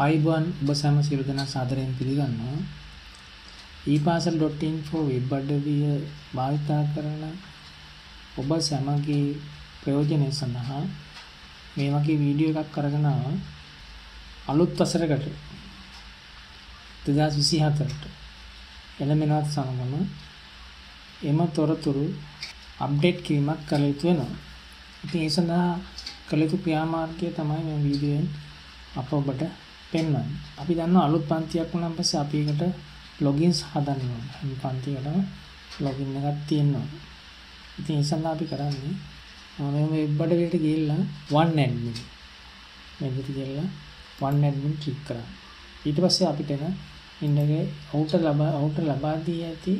ආයිබෝන් ඔබ සැම සියලු දෙනා සාදරයෙන් පිළිගන්නවා. eparcel.info වෙබ් අඩවිය භාවිතා කරන ඔබ සැමගේ ප්‍රයෝජනය සඳහා මේ වගේ වීඩියෝ එකක් අරගෙන අලුත් වසරකට 2024ට එළමෙනවත් සමගම එම තොරතුරු අප්ඩේට් කිරීමක් කළ යුතු වෙනවා. ඉතින් ඒ සඳහා කළ යුතු ක්‍රියාමාර්ගය තමයි මේ වීඩියෝෙන් අප ඔබට පෙන්වන්නේ. අපි දන්නවා අලුත් පන්තියක් වුණාන් පස්සේ අපි ඒකට ලොගින්ස් හදන්න ඕන. හැම පන්තියකටම ලොගින් එකක් තියෙනවා. ඉතින් ඒ සඳහා අපි කරන්නේ මම මේ වෙබ් අඩවියට ගිහිල්ලා one admin මෙතනට ගිහිල්ලා one admin ක්ලික් කරා. ඊට පස්සේ අපිට එන ඉන්නගේ අවුට ලබා අවුට ලබා දී ඇති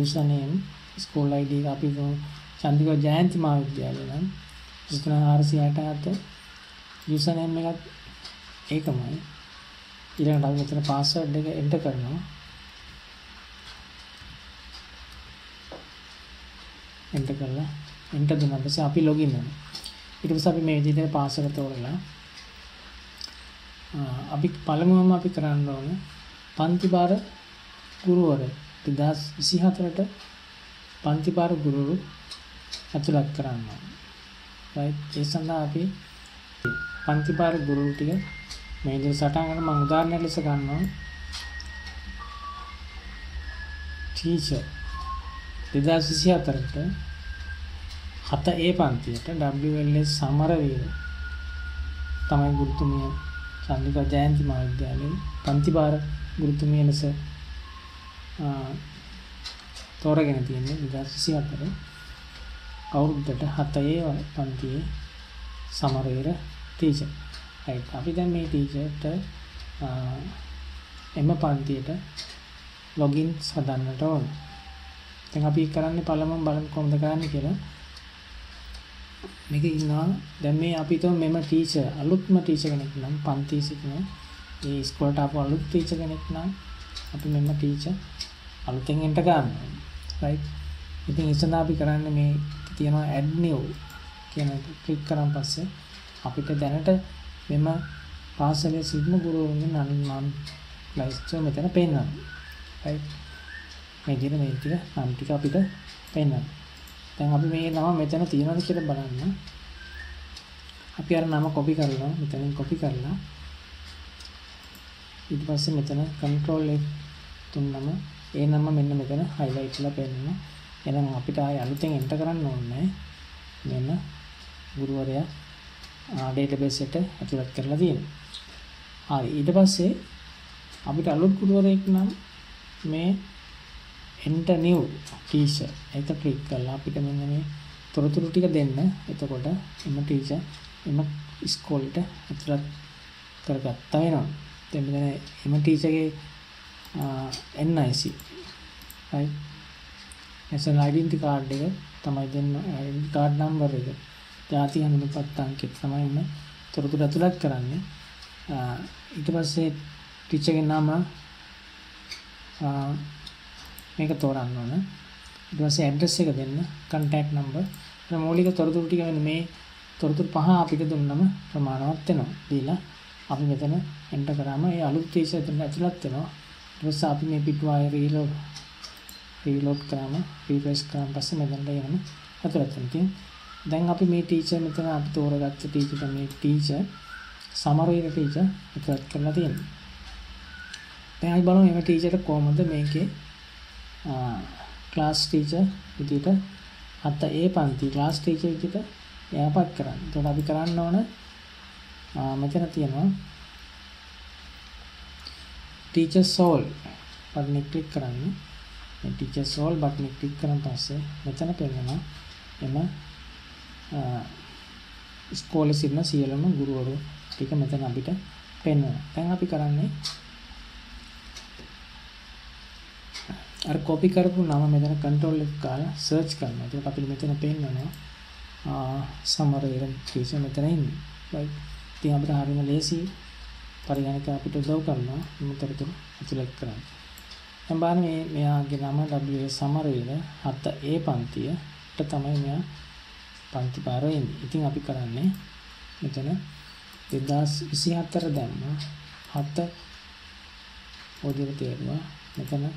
user name school id එක අපි චන්දික ජයන්ති මහාවිද්‍යාලය නම් 3467 user name එකත් ඒකමයි. ඊළඟට අපි මෙතන password එක enter කරනවා. enter කරලා enter දුන්නා පස්සේ අපි login වෙනවා. ඊට පස්සේ අපි මේ විදිහට password තෝරලා අපි පළමුවම අපි කරන්න ඕන පන්ති බාර ගුරුවර 2024ට පන්ති බාර ගුරුවරු ඇතුළත් කරන්න ඕන. right? ඒ සඳහා අපි පන්ති බාර ගුරුවරු ටික මේ විදිහට සටහන් කරන මම උදාහරණයක් ලෙස ගන්නවා. teacher 2024ට 7A පන්තියට WLS සමරවීර තමයි ගුරුතුමිය චන්දිකා ජයන්ති මහාවිද්‍යාලයේ පන්ති භාර ගුරුතුමිය ලෙස තෝරගෙන තියෙන්නේ 2024 අවුරුද්දට 7A පන්තියේ සමරවීර ටීචර්. Right අපි දැන් මේ ටීචර්ට එම පන්තියට ලොගින් හදන්නට ඕන. දැන් අපි කරන්නේ පළමුව බලමු කොහොමද කරන්නේ කියලා. මේක ඉන්නවා දැන් මේ අපි හිතමු මෙම ටීචර් අලුත්ම ටීචර් කෙනෙක් නම් පන්ති සිටින ඒ ඉස්කෝලේට ආපු අලුත් ටීචර් කෙනෙක් නම් අපි මෙම ටීචර් අලුතෙන් එන්ට ගන්නවා රයිට් ඉතින් ඉස්සෙල්ලා අපි කරන්නේ මේ තියෙනවා add new කියන එක ක්ලික් කරන් පස්සේ අපිට දැනට මෙම පාසලේ සිටින ගුරුවරුන්ගේ නම් නම් ලයිස්ට් එක මෙතන පෙන්වනවා රයිට් මේ විදිහට මේ ටික නම් ටික අපිට පෙන්වනවා දැන් අපි මේ නම මෙතන තියෙනවද කියලා බලන්න. අපි අර නම කොපි කරලා මෙතනින් කොපි කරලා ඊට පස්සේ මෙතන control F දුන්නම ඒ නම මෙන්න මෙතන highlight කරලා පෙන්නනවා. එහෙනම් අපිට ආය අලුතෙන් enter කරන්න ඕනේ මෙන්න ගුරුවරයා database එකට ඇතුළත් කරලා තියෙනවා. හරි ඊට පස්සේ අපිට අලුත් ගුරුවරයෙක් නම් මේ enter new teacher එක ක්ලික් කරලා අපිට මෙන්න මේ තොරතුරු ටික දෙන්න. එතකොට එම teacher එම ඉස්කෝලේට ඇතුළත් කරගත්තා වෙනවා. දැන් මෙතන එම teacherගේ NIC right national identity card එක තමයි දෙන්න identity card number එක. ජාති අනුපත් අංකෙ තමයි මේ තොරතුරු ඇතුළත් කරන්නේ. ඊට පස්සේ ටීචර්ගේ නම මේක තෝරන්න ඕන. ඊට පස්සේ ඇඩ්‍රස් එක දෙන්න, contact number. ඒ මූලික තොරතුරු ටික වෙන මේ තොරතුරු පහ අපිට දුන්නම ප්‍රමාණවත් වෙනවා. දීලා අපි මෙතන enter කරාම ඒ අලුත් ටීචර් එතන ඇතුළත් වෙනවා. ඊට පස්සේ අපි මේ පිටුවාය රීලෝඩ් රීලෝඩ් කරාම රිෆ්‍රෙෂ් කරාම පස්සේ මෙතනට එනම ඇතුළත් වෙනවා. දැන් අපි මේ ටීචර් මෙතන අපි තෝරගත්ත ටීචර් මේ ටීචර් සමරවීර ටීචර් ඇතුළත් කරලා තියෙනවා. දැන් අපි බලමු මේ ටීචර්ට කොහොමද මේකේ ක්ලාස් ටීචර් විදිහට අත ඒ පන්ති ක්ලාස් ටීචර් විදිහට එයාපත් කරන්න. එතකොට අපි කරන්න ඕන මෙතන තියෙනවා ටීචර් සෝල් බටන් එක ක්ලික් කරන්න. මේ ටීචර් සෝල් බටන් එක ක්ලික් කරන් පස්සේ මෙතන පෙන්නනවා එම ඉස්කෝලේ සිටින සියලුම ගුරුවරු ටික මෙතන අපිට පෙන්වනවා. දැන් අපි කරන්නේ අර කොපි කරපු නම මෙතන control එක ගාලා search කරනවා. ඒක අපිට මෙතන පෙන්නනවා. සමරේර ටීචර් මෙතන ඉන්නේ. right. ඉතින් අපිට හරියම ලේසි පරිගණක අපිට උදව් කරනවා මෙතනතර ඇතුළත් කරන්න. දැන් බලන්න මේ මෙයාගේ නම WS සමරේර 7A පන්තියට තමයි මෙයා පන්ති පාර එන්නේ. ඉතින් අපි කරන්නේ මෙතන 2024 දැම්ම 7 ඔදිර තේරුවා මෙතන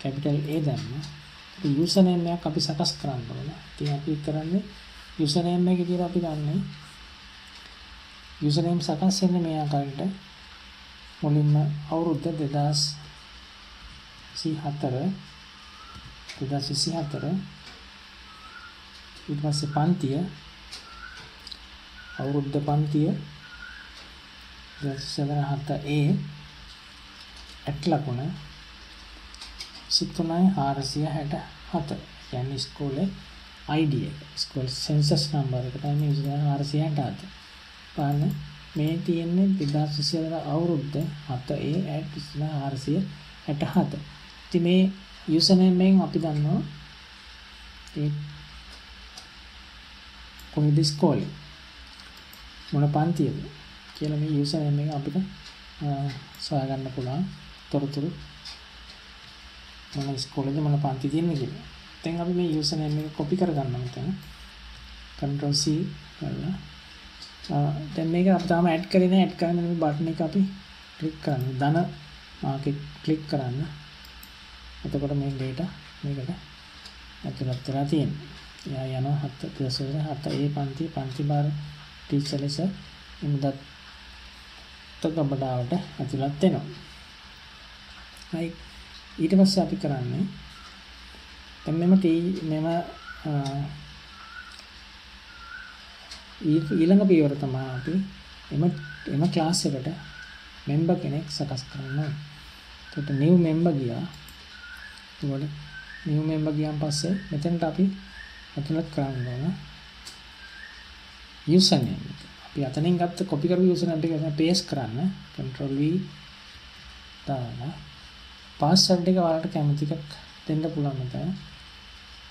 කැපිටල් A දැම්මා යූසර් නේම් එකක් අපි සකස් කරන්න ඕන. ඉතින් අපි කරන්නේ යූසර් නේම් එක කියලා අපි ගන්නෙ යූසර් නේම් සකස් වෙන්නේ මේ ආකාරයට මුලින්ම අවුරුද්ද 2024 2024 ඊට පස්සේ පන්තිය අවුරුද්ද පන්තිය 2007 A ඇට් ලකුණ 33467 කියන්නේ ඉස්කෝලේ ID එක. ඉස්කෝල සෙන්සස් නම්බර් එක තමයි 467. බලන්න මේ තියෙන්නේ 2024 අවුරුද්ද 7A 467. ඉතින් මේ යූසර් නේම් එකෙන් අපි දන්නවා ඒ කොහේද ඉස්කෝලේ මොන පන්තියද කියලා මේ යූසර් නේම් එක අපිට සොයාගන්න පුළුවන් තොරතුරු මොන ඉස්කෝලේද මොන පන්ති තියෙන්නේ කියලා. දැන් අපි මේ යූසර් නේම් එක කොපි කරගන්නවා මෙතන. control C කරලා දැන් මේක අපි තාම ඇඩ් කරේ නැහැ ඇඩ් කරන්න මේ බටන් එක අපි ක්ලික් කරන්න. ධන මාකේ ක්ලික් කරන්න. එතකොට මේ data මේකට ඇතුළත් වෙලා තියෙනවා. එයා යනවා 7 2007 ඒ පන්ති පන්ති බාර ටීචර් ලෙස ඉමුදත් තකබඩාවට ඇතුළත් වෙනවා. right ඊට පස්සේ අපි කරන්නේ දැන් මෙම මෙම ඊළඟ පියවර තමයි අපි එම එම ක්ලාස් එකට මෙම්බර් කෙනෙක් සකස් කරන්න ඕනේ. එතකොට new member ගියා. එතකොට new member ගියාන් පස්සේ මෙතනට අපි අතුලත් කරන්න ඕන username එක. අපි අතනින් ගත්ත copy කරපු username එක paste කරන්න control V දාලා පාස්වර්ඩ් එක ඔයාලට කැමති එකක් දෙන්න පුළුවන් මෙතන.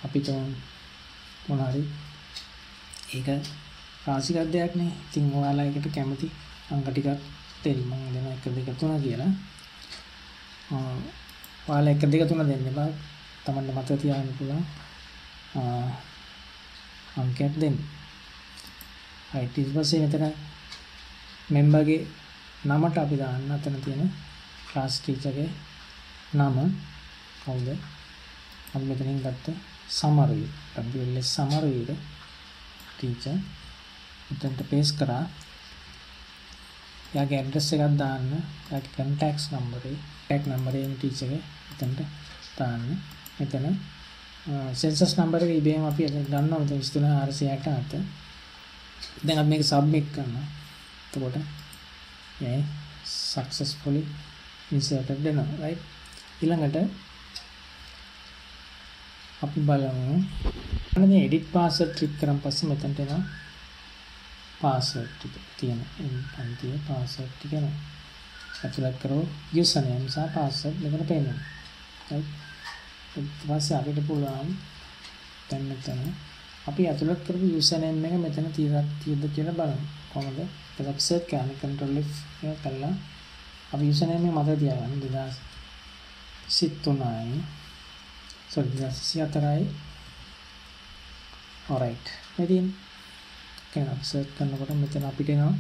අපිට මොන හරි ඒක රාශිගත දෙයක් නේ. ඉතින් ඔයාලා ඒකට කැමති අංක ටිකක් දෙන්න මම දෙනවා 1 2 3 කියලා. ඔයාලා 1 2 3 දෙන්න බෑ. Tamanne මතක තියාගන්න පුළුවන්. අංකයක් දෙන්න. right ඊට පස්සේ මෙතන මෙම්බර්ගේ නමට අපි දාන්න අතන තියෙන ක්ලාස් ටීචර්ගේ නම කවුද? අපි මෙතනින් ගත්ත සමරුයි. WLS සමරුයිද ටීචර්. එතනට පේස්ට් කරා. එයාගේ ඇඩ්‍රස් එකක් දාන්න. එයාගේ contacts number එක, tag number එක ටීචර් එකේ එතනට දාන්න. මෙතන Uh, සෙන්සස් නම්බර් එක ඉබේම අපි ගන්නවා මෙතන 23467. දැන් අපි මේක සබ්මිට් කරනවා. එතකොට මේ successfully inserted වෙනවා right? ඊළඟට අපි බලමු. අනේ edit password ක්ලික් කරන් පස්සේ මෙතනට එනවා password ටික. තියෙන පන්තියේ password ටික එනවා. ඇතුළත් කරෝ username සහ password මෙතන පේනවා right? ඊට පස්සේ අපිට පුළුවන්. දැන් මෙතන අපි ඇතුළත් කරපු username එක මෙතන තියෙද තියෙද කියලා බලමු. කොහොමද? ඒක සර්ච් කරන්න control F එක කළා අපි username එක මතක තියාගන්න 2000 සිත්තුනයි සොල්සිහතරයි alright. ඉතින් කෙනෙක් සර්ච් කරනකොට මෙතන අපිට එනවා.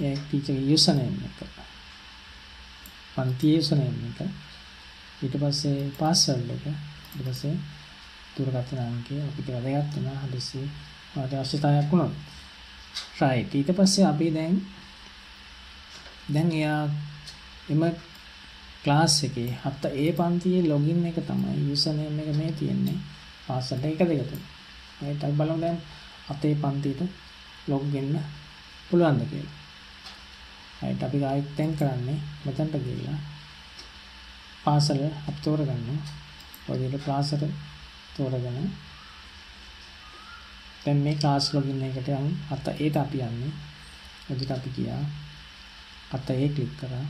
ඒ ටීචර්ගේ යූසර් නේම් එක. පන්ති යූසර් නේම් එක. ඊට පස්සේ පාස්වර්ඩ් එක. ඊට පස්සේ දුරකථන අංකය අපිට වැදගත් වෙනවා හදිසි ඔයාලට අවශ්‍යතාවයක් වුණොත් right. ඊට පස්සේ අපි දැන් දැන් එයා එම ක්ලාස් එකේ හත ඒ පන්තියේ ලොගින් එක තමයි යූසර් නේම් එක මේ තියෙන්නේ. පාස්වර්ඩ් එක 1 2 3 right. අපි බලමු දැන් අතේ පන්තියට ලොග් වෙන්න පුළුවන්ද කියලා. right. අපි ආයෙත් දැන් කරන්නේ මෙතනට ගිහිල්ලා පාසල අපි තෝරගන්න. ඔය විදිහට පාසල තෝරගෙන. දැන් මේ ක්ලාස් ලොගින් එකට යමු. අත ඒට අපි යන්නේ. එදිට අපි ගියා. අත ඒ ක්ලික් කරා.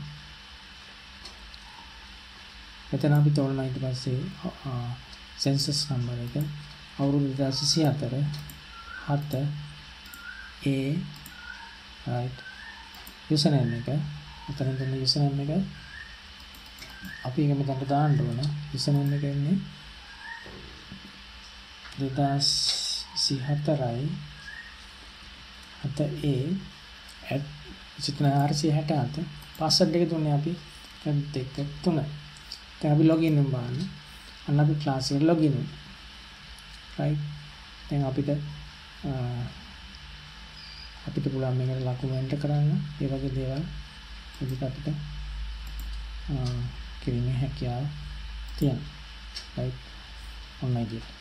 මෙතන අපි තෝරනවා ඊට පස්සේ සෙන්සස් නම්බර් එක. අවුරුදු 2024 7 A right. username එක. මෙතන දෙන username එක. අපි එක මෙතනට දාන්න ඕන. username එක එන්නේ? 2024යි 7 A@ සිතන 467 පාස්වර්ඩ් එක දුන්නේ අපි 1 2 3 දැන් අපි ලොගින් වෙමු බලන්න. අන්න අපි ක්ලාස් එකට ලොගින් වෙමු right? දැන් අපිට අපිට පුළුවන් මේකට ලකුණු එන්ටර් කරන්න. ඒ වගේ දේවල්. විදිහට අපිට කිරීමේ හැකියාව තියෙනවා. right? ඔන්න ඉදිරියට